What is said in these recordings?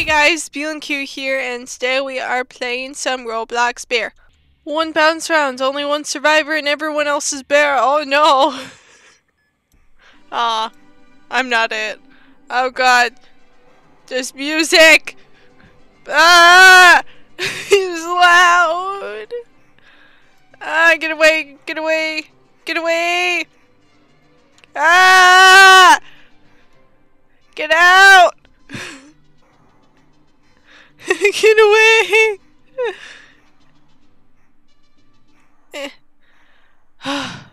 Hey guys, BLQ here, and today we are playing some Roblox Bear. One bounce round, only one survivor, and everyone else is bear. Oh no! Ah, I'm not it. Oh god. There's music! Ah! He's loud! Ah, get away, get away, get away! Ah! Get out! Get away!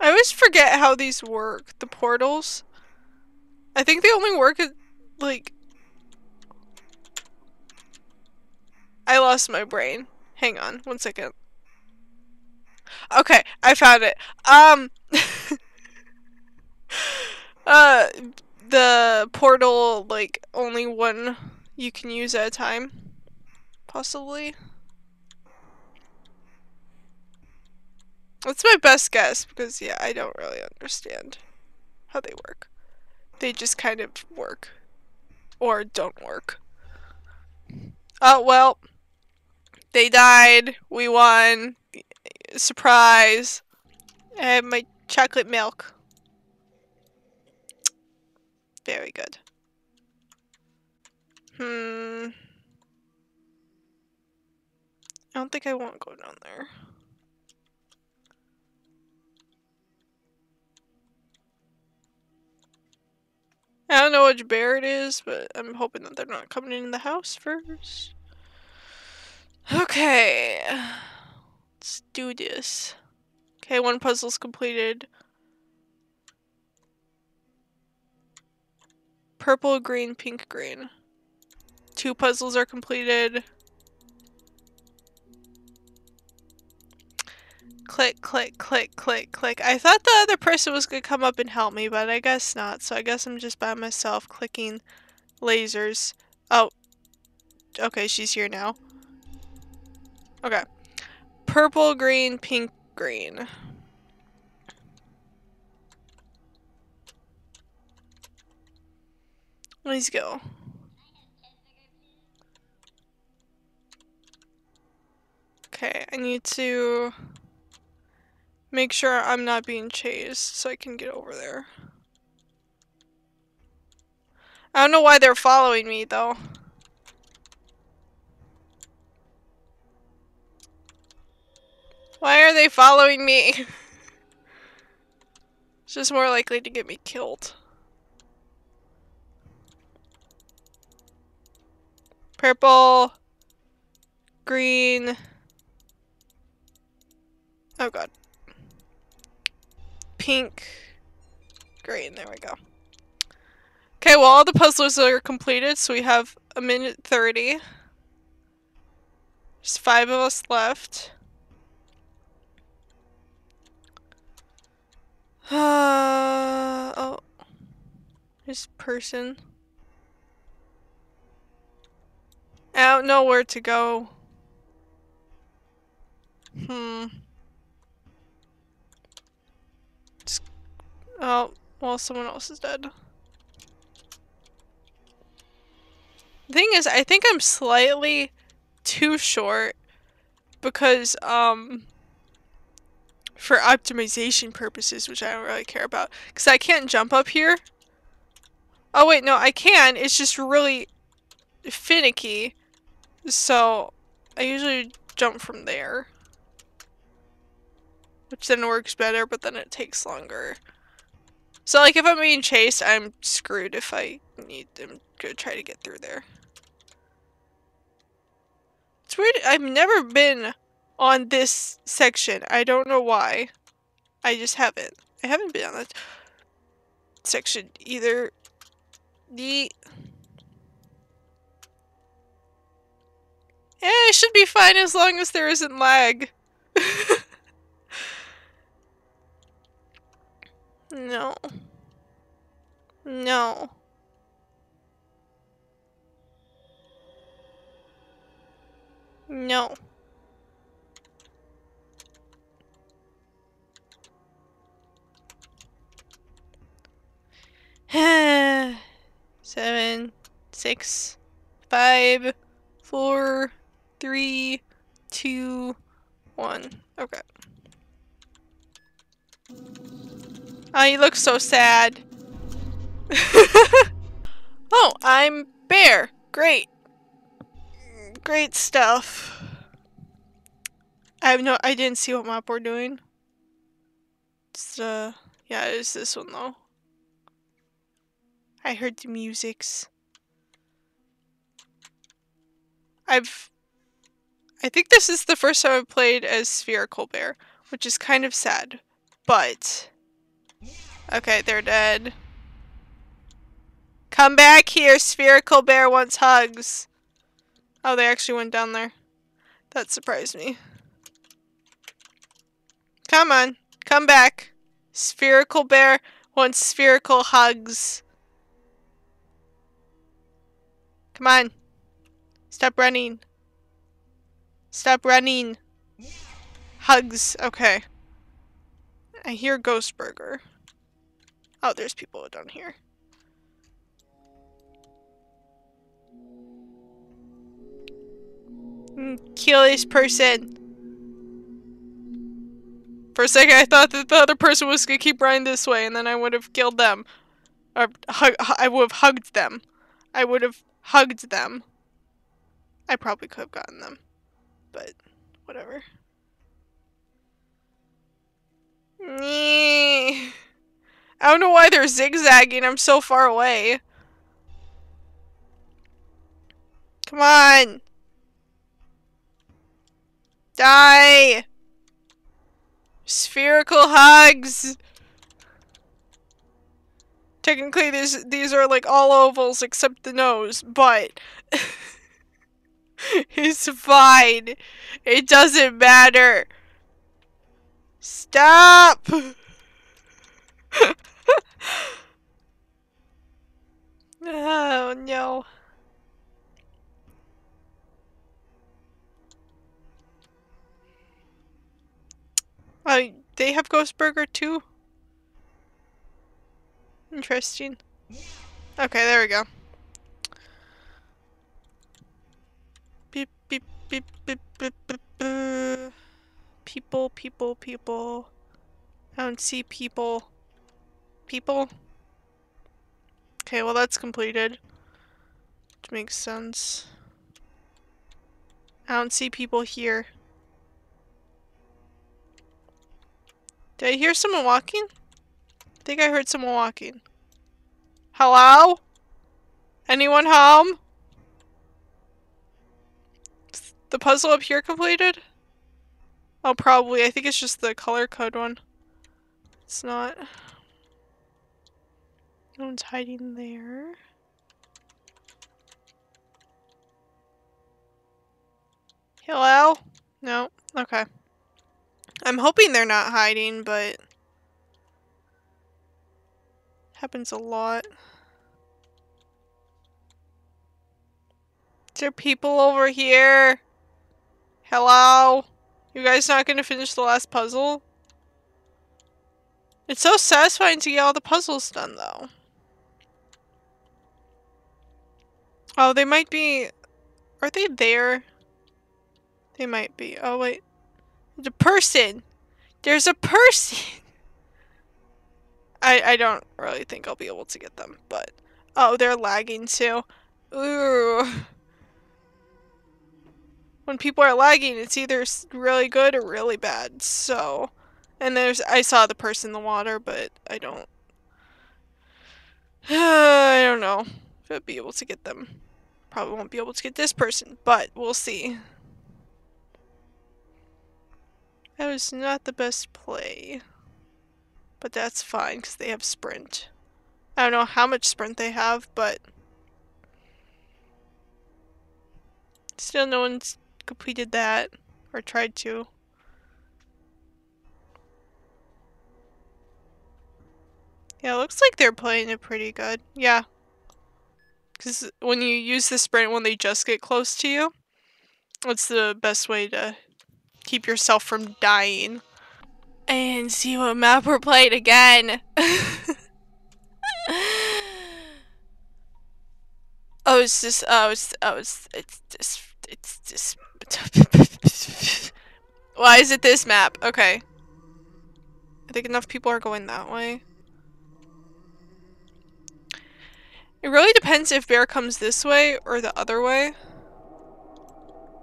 I always forget how these work, the portals. I think they only work at, like... I lost my brain. Hang on, one second. Okay, I found it. Um... uh, the portal, like, only one you can use at a time. Possibly. That's my best guess because, yeah, I don't really understand how they work. They just kind of work. Or don't work. Oh, well. They died. We won. Surprise. I have my chocolate milk. Very good. Hmm. I don't think I want to go down there. I don't know which bear it is, but I'm hoping that they're not coming in the house first. Okay. Let's do this. Okay, one puzzle's completed. Purple, green, pink, green. Two puzzles are completed. Click, click, click, click, click. I thought the other person was gonna come up and help me, but I guess not. So I guess I'm just by myself clicking lasers. Oh. Okay, she's here now. Okay. Purple, green, pink, green. Let's go. Okay, I need to make sure I'm not being chased so I can get over there. I don't know why they're following me though. Why are they following me? it's just more likely to get me killed. Purple. Green. Oh god. Pink. Green, there we go. Okay, well all the puzzles are completed, so we have a minute 30. There's five of us left. Uh, oh. This person. I don't know where to go. Hmm. Just, oh, well, someone else is dead. Thing is, I think I'm slightly too short because, um, for optimization purposes, which I don't really care about, because I can't jump up here. Oh wait, no, I can, it's just really finicky. So, I usually jump from there. Which then works better, but then it takes longer. So, like, if I'm being chased, I'm screwed if I need them to try to get through there. It's weird, I've never been on this section. I don't know why. I just haven't. I haven't been on that section either. The Yeah, it should be fine as long as there isn't lag. no. No. No. seven, six, five, four, three, two, one. Okay. Oh, you look so sad. oh, I'm Bear. Great. Great stuff. I have no- I didn't see what map we're doing. It's, uh, yeah, it's this one though. I heard the musics. I've I think this is the first time I've played as Spherical Bear, which is kind of sad. But Okay, they're dead. Come back here, Spherical Bear wants hugs. Oh, they actually went down there. That surprised me. Come on, come back. Spherical Bear wants spherical hugs. Come on. Stop running. Stop running. Hugs. Okay. I hear Ghost Burger. Oh, there's people down here. Mm, kill this person. For a second, I thought that the other person was gonna keep running this way, and then I would have killed them. Or, I would have hugged them. I would have hugged them. I probably could have gotten them. But, whatever. I don't know why they're zigzagging. I'm so far away. Come on. Die. Spherical hugs. Technically, these these are like all ovals except the nose, but it's fine. It doesn't matter. Stop! oh no. Oh, they have Ghost Burger too? Interesting. Okay, there we go. People, people, people. I don't see people. People? Okay, well that's completed. Which makes sense. I don't see people here. Did I hear someone walking? I think I heard someone walking. Hello? Anyone home? The puzzle up here completed? Oh, probably. I think it's just the color code one. It's not. No one's hiding there. Hello? No? Okay. I'm hoping they're not hiding, but... Happens a lot. Is there people over here? Hello? You guys not gonna finish the last puzzle? It's so satisfying to get all the puzzles done, though. Oh, they might be... Are they there? They might be. Oh, wait. The person! There's a person! I, I don't really think I'll be able to get them, but... Oh, they're lagging too. Ooh when people are lagging, it's either really good or really bad. So, and there's I saw the person in the water, but I don't. I don't know if I'd be able to get them. Probably won't be able to get this person, but we'll see. That was not the best play. But that's fine, because they have sprint. I don't know how much sprint they have, but... Still no one's completed that, or tried to. Yeah, looks like they're playing it pretty good. Yeah. Because when you use the sprint when they just get close to you, it's the best way to keep yourself from dying. And see what map we're playing again. Oh, it's just, oh, it's, oh, it's, it's this, it's this. Why is it this map? Okay. I think enough people are going that way. It really depends if bear comes this way or the other way.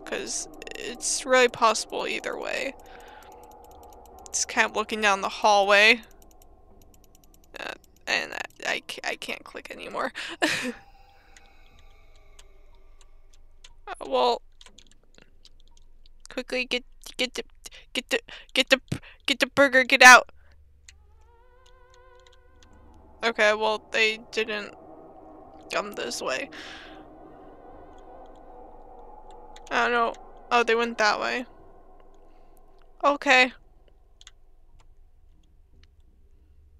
Because it's really possible either way. Just kind of looking down the hallway. Uh, and I, I, I can't click anymore. uh, well, quickly get get the get the get the get the burger get out. Okay, well they didn't come this way. I don't know. Oh, they went that way. Okay.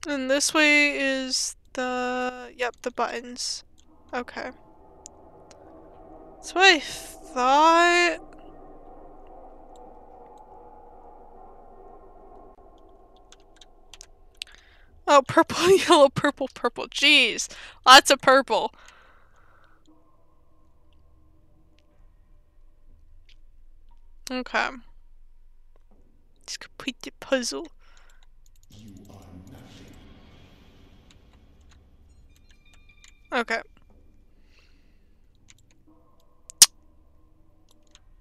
And this way is the... Yep, the buttons. Okay. That's what I thought. Oh, purple, yellow, purple, purple. Jeez. Lots of purple. Okay. Let's complete the puzzle. Okay.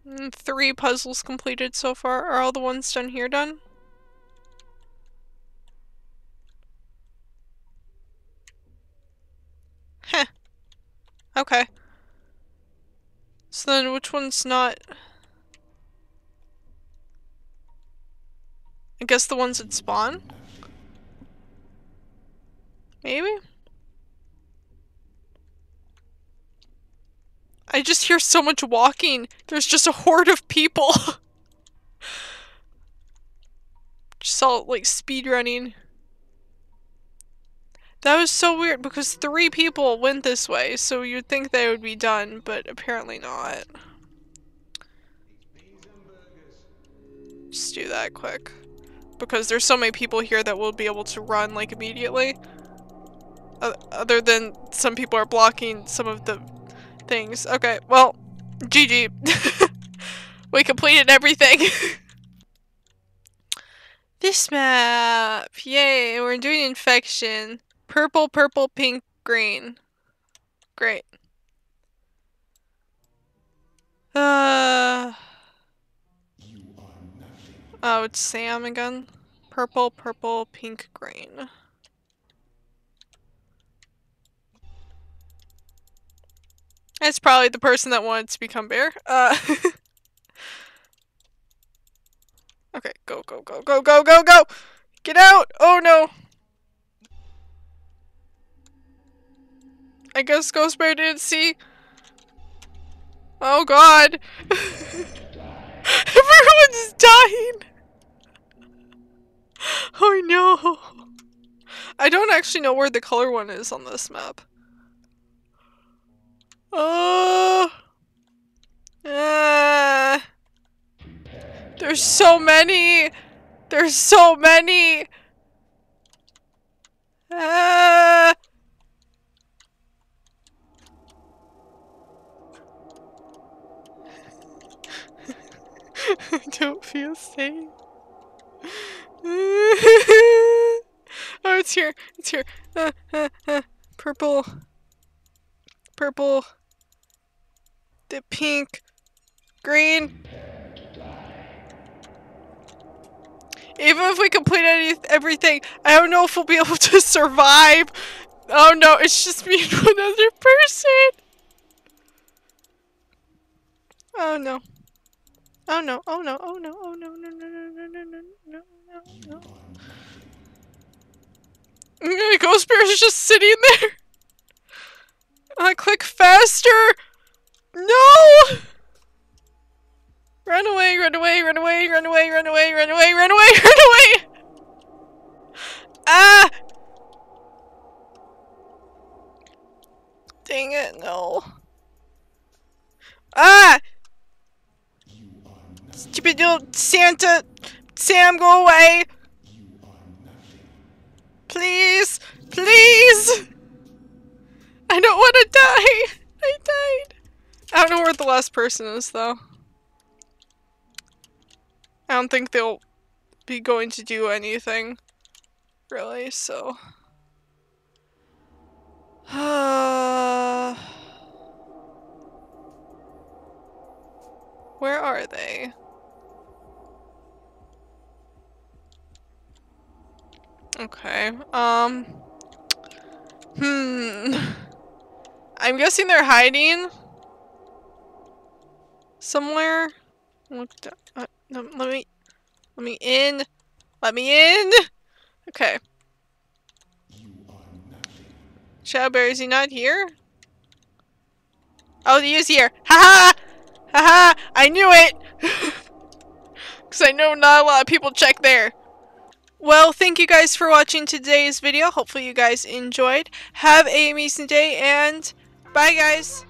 Mm, three puzzles completed so far. Are all the ones done here done? Heh. Okay. So then which one's not... I guess the ones that spawn? Maybe? I just hear so much walking. There's just a horde of people. just saw like speed running. That was so weird because three people went this way, so you'd think they would be done, but apparently not. Just do that quick. Because there's so many people here that will be able to run like immediately. other than some people are blocking some of the things. Okay, well, GG. we completed everything. this map. Yay, we're doing infection. Purple, purple, pink, green. Great. Uh. Oh, it's Sam again. Purple, purple, pink, green. It's probably the person that wanted to become bear. Uh. okay, go, go, go, go, go, go, go! Get out! Oh no! I guess Ghost Bear didn't see. Oh god! Everyone's dying! Oh no! I don't actually know where the color one is on this map. Oh. Uh, there's so many. There's so many. Uh, I don't feel safe. oh, it's here. It's here. Uh, uh, uh, purple. Purple the pink, green. Even if we complete any everything, I don't know if we'll be able to survive. Oh no, it's just me and one other person. Oh no. Oh no, oh no, oh no, oh no, no, no, no, no, no, no, no, no, no. Ghost Bear is just sitting there. I click faster. No! Run away, run away, run away, run away, run away, run away, run away, run away! Ah! Dang it, no. Ah! Stupid little Santa! Sam, go away! Please! Please! I don't want to die! I die! last person is, though. I don't think they'll be going to do anything, really, so... Uh... Where are they? Okay, um... Hmm... I'm guessing they're hiding somewhere. Look, uh, let me, let me in. Let me in. Okay. Shadowberry, is he not here? Oh, he is here. Ha ha! Ha ha! I knew it! Because I know not a lot of people check there. Well, thank you guys for watching today's video. Hopefully you guys enjoyed. Have a amazing day and bye guys!